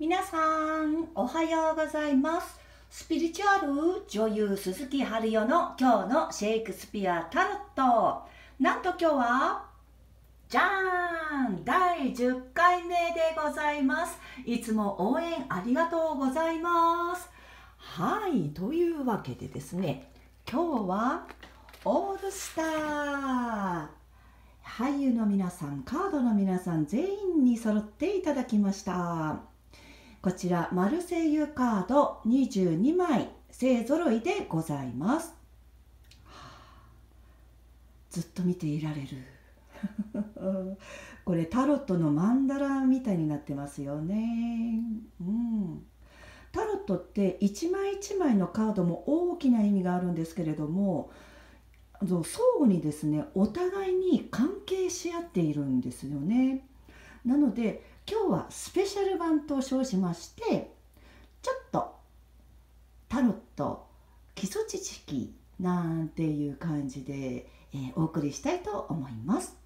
皆さんおはようございます。スピリチュアル女優鈴木春代の今日のシェイクスピアタロット。なんと今日はじゃーん第10回目でございます。いつも応援ありがとうございます。はいというわけでですね今日はオールスター。俳優の皆さんカードの皆さん全員に揃っていただきました。こちらマルセイユカード22枚勢ぞろいでございます、ずっと見ていられる。これタロットのマンダラみたいになってますよね。うん。タロットって一枚一枚のカードも大きな意味があるんですけれども相互にですねお互いに関係し合っているんですよね。なので今日はスペシャル版と称しましてちょっとタロット基礎知識なんていう感じで、えー、お送りしたいと思います、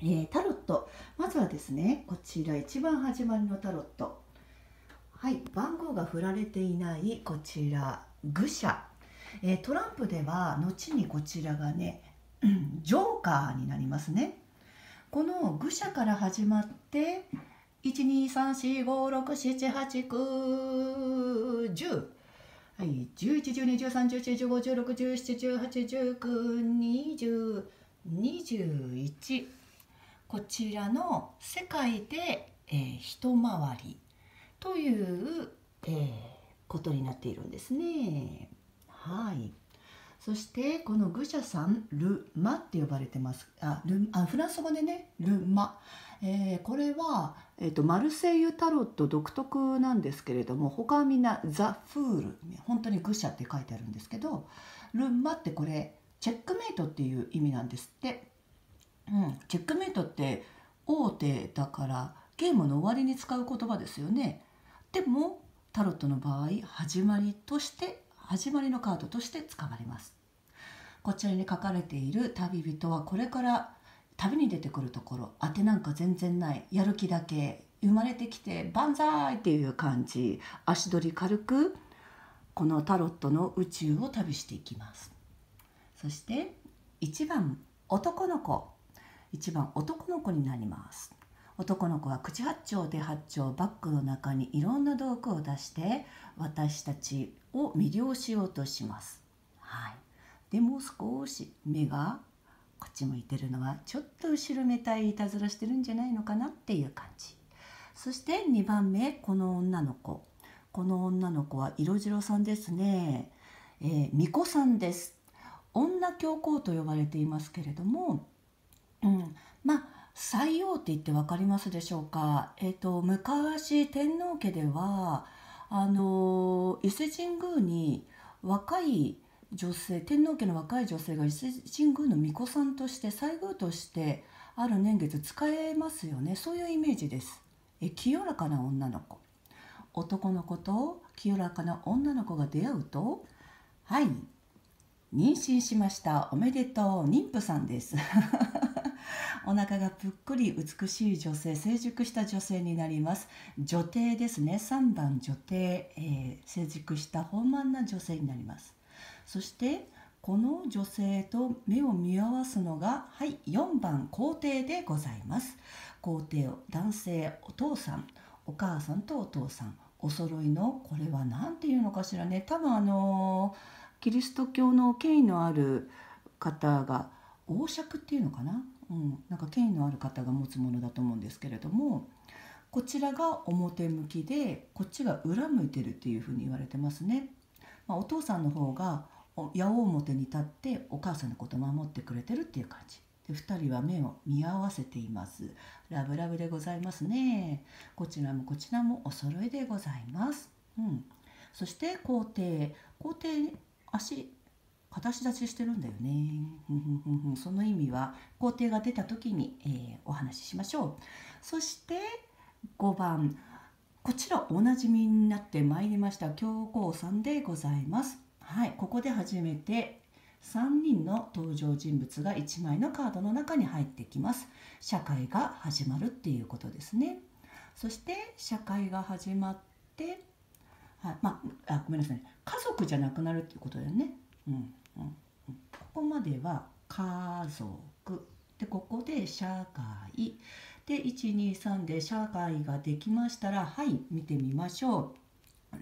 えー、タロットまずはですねこちら一番始まりのタロット。はい番号が振られていないこちら愚者、えー、トランプでは後にこちらがねジョーカーになりますね。この愚者から始まって12345678910はい、1112131415161718192021こちらの世界で、えー、一回りという、えー、ことになっているんですね。はい。そしてこの愚者さんルマって呼ばれてます。あルあフランス語でねルマ、えー、これは、えーと、マルセイユタロット独特なんですけれども他はみんなザ・フール。本当に愚者って書いてあるんですけどルマってこれチェックメイトっていう意味なんですって、うん、チェックメイトって大手だからゲームの終わりに使う言葉ですよね。でもタロットの場合始まりとして始まりのカードとして使われます。こちらに書かれている旅人はこれから旅に出てくるところ当てなんか全然ないやる気だけ生まれてきて万歳っていう感じ足取り軽くこのタロットの宇宙を旅していきます。そして1番男の子1番男の子になります。男の子は口八丁で八丁バッグの中にいろんな道具を出して私たちを魅了しようとします。はい、でも少し目がこっち向いてるのはちょっと後ろめたいいたずらしてるんじゃないのかなっていう感じ。そして2番目この女の子この女の子は色白さんですね。えー、巫女さんです。女教皇と呼ばれていますけれども、うん、まあ西王って言って分かりますでしょうか？えっ、ー、と昔天皇家ではあの伊勢神宮に若い女性天皇家の若い女性が伊勢神宮の巫女さんとして西宮としてある年月使えますよね。そういうイメージです。え清らかな女の子。男の子と清らかな女の子が出会うとはい妊娠しました。おめでとう。妊婦さんです。お腹がぷっくり美しい女性成熟した女性になります。女帝ですね。3番女帝、えー、成熟した豊満な女性になります。そしてこの女性と目を見合わすのがはい4番皇帝でございます。皇帝男性お父さんお母さんとお父さん。お揃いのこれは何て言うのかしらね。多分あのキリスト教の権威のある方が王爵っていうのかな。うん、なんか権威のある方が持つものだと思うんですけれどもこちらが表向きでこっちが裏向いてるっていうふうに言われてますね。まあ、お父さんの方が矢面に立ってお母さんのことを守ってくれてるっていう感じ。で2人は目を見合わせています。ラブラブでございますね。こちらもこちらもお揃いでございます。うん。そして皇帝。皇帝足片足立ちしてるんだよね。その意味は工程が出た時に、えー、お話ししましょう。そして5番こちらおなじみになってまいりました教皇さんでございます。はい、ここで初めて3人の登場人物が1枚のカードの中に入ってきます。社会が始まるっていうことですね。そして社会が始まってはいまあ、ごめんなさい、家族じゃなくなるっていうことだよね。うんここまでは家族。でここで社会。で123で社会ができましたらはい見てみましょう。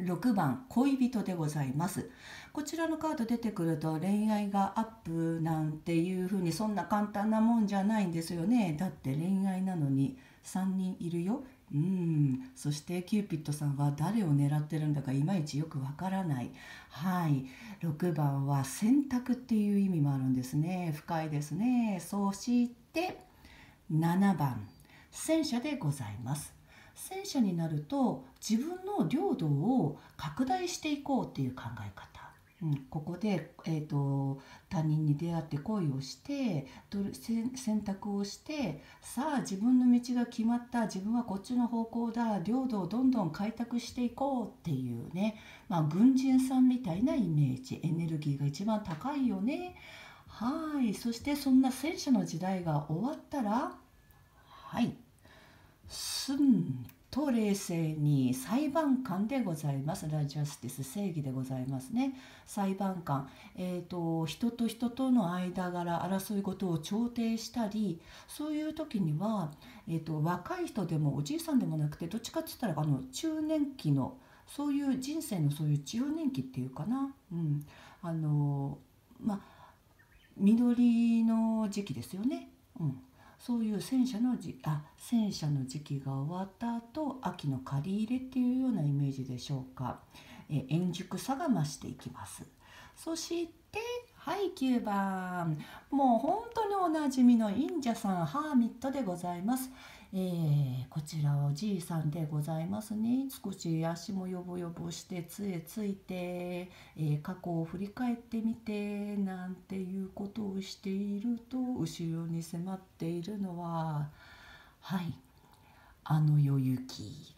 6番恋人でございます。こちらのカード出てくると恋愛がアップなんていうふうにそんな簡単なもんじゃないんですよね。だって恋愛なのに3人いるよ。うん。そしてキューピッドさんは誰を狙ってるんだかいまいちよくわからない。はい。6番は選択っていう意味もあるんですね。深いですね。そして7番。戦車でございます。戦車になると自分の領土を拡大していこうっていう考え方。うん、ここで、えーと、他人に出会って恋をして選択をしてさあ自分の道が決まった自分はこっちの方向だ領土をどんどん開拓していこうっていうね、まあ、軍人さんみたいなイメージエネルギーが一番高いよね。はいそしてそんな戦車の時代が終わったらはいすんと冷静に裁判官でございます。ラジャスティス正義でございますね。裁判官、えーと、人と人との間柄争い事を調停したりそういう時には、えーと、若い人でもおじいさんでもなくてどっちかっつったらあの中年期のそういう人生のそういう中年期っていうかな、うん、あのまあ緑の時期ですよね。うん。そういう戦車のじあ戦車の時期が終わった後秋の借り入れっていうようなイメージでしょうか、え円熟さが増していきます。そしてはい9番。もう本当におなじみの忍者さんハーミットでございます。えー、こちらおじいさんでございますね。少し足もよぼよぼして杖ついて、えー、過去を振り返ってみてなんていうことをしていると後ろに迫っているのははいあの世行き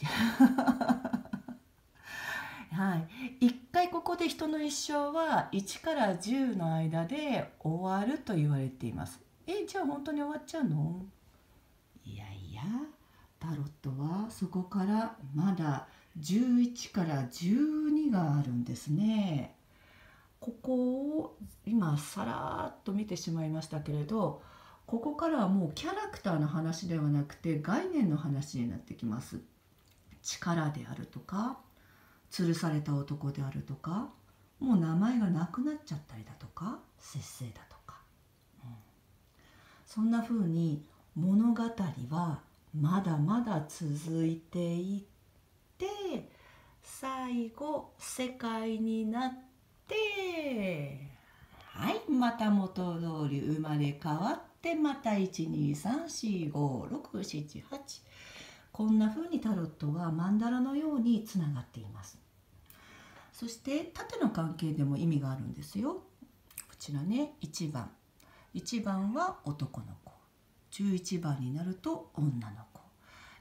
はい。一回ここで人の一生は1から10の間で終わると言われていますえじゃあ本当に終わっちゃうの？いやいやタロットはそこからまだ11から12があるんですね。ここを今さらっと見てしまいましたけれどここからはもうキャラクターの話ではなくて概念の話になってきます。力であるとか吊るされた男であるとかもう名前がなくなっちゃったりだとか節制だとか、うん、そんな風に物語はまだまだ続いていって最後世界になってはいまた元通り生まれ変わってまた12345678こんな風にタロットは曼荼羅のようにつながっています。そして縦の関係でも意味があるんですよ。こちらね1番。1番は男の子。11番になると女の子。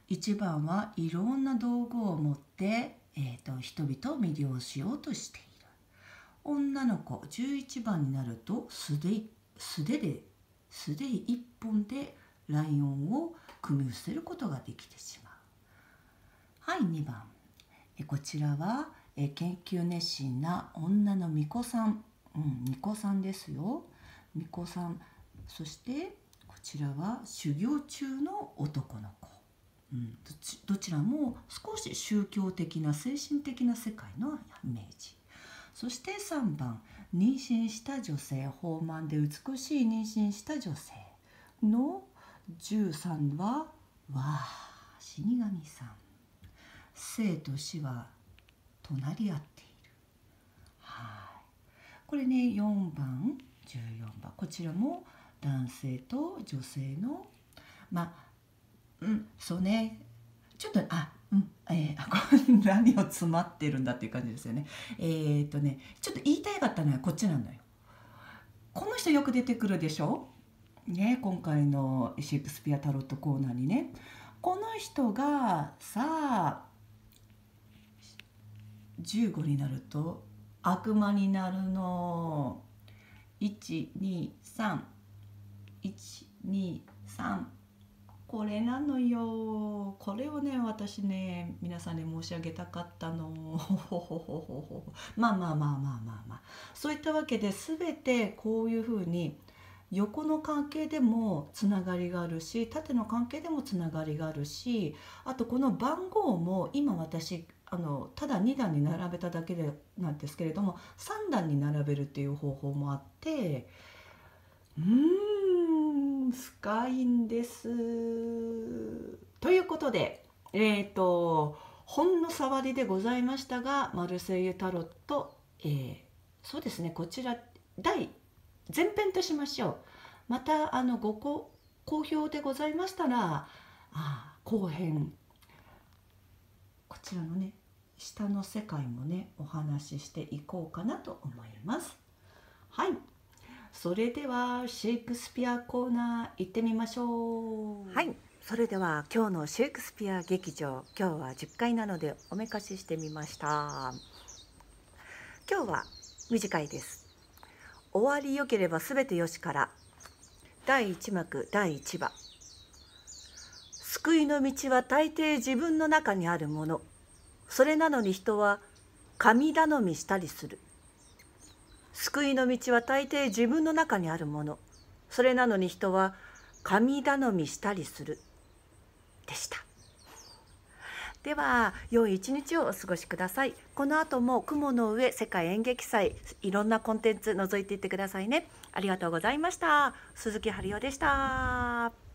1番はいろんな道具を持って、えーと、人々を魅了しようとしている。女の子。11番になると素手素手で素手一本でライオンを組み伏せることができてしまう。はい2番。えこちらはえ研究熱心な女の巫女さん。うん巫女さんですよ。巫女さん。そしてこちらは修行中の男の子、うん、どちどちらも少し宗教的な精神的な世界のイメージ。そして3番。妊娠した女性豊満で美しい妊娠した女性の13はわあ死神さん。生と死は隣り合っている。はい。これね4番14番。こちらも「男性と女性のまあうんそうね。ちょっとあうんえー、あこれ何を詰まってるんだっていう感じですよね。えー、っとねちょっと言いたかったのはこっちなんだよ。この人よく出てくるでしょ？ね今回のシェイクスピアタロットコーナーにね。この人がさあ15になると悪魔になるの。123 123これなのよ。これをね私ね皆さんに申し上げたかったの。まあまあまあまあまあまあ。そういったわけで全てこういうふうに横の関係でもつながりがあるし縦の関係でもつながりがあるしあとこの番号も今私あのただ2段に並べただけでなんですけれども3段に並べるっていう方法もあってうーん深いんです。ということでえっ、ー、とほんの触りでございましたがマルセイユタロット、えー、そうですねこちら第前編としましょうまたあのご好評でございましたらあ後編こちらのね下の世界もねお話ししていこうかなと思います。はい。それではシェイクスピアコーナー行ってみましょう。はい。それでは今日のシェイクスピア劇場今日は10回なのでおめかししてみました。今日は短いです。終わりよければすべてよしから第1幕第1話。救いの道は大抵自分の中にあるもの。それなのに人は神頼みしたりする。救いの道は大抵自分の中にあるもの。それなのに人は神頼みしたりする。でした。では良い一日をお過ごしください。この後も雲の上世界演劇祭いろんなコンテンツ覗いていってくださいね。ありがとうございました。鈴木春代でした。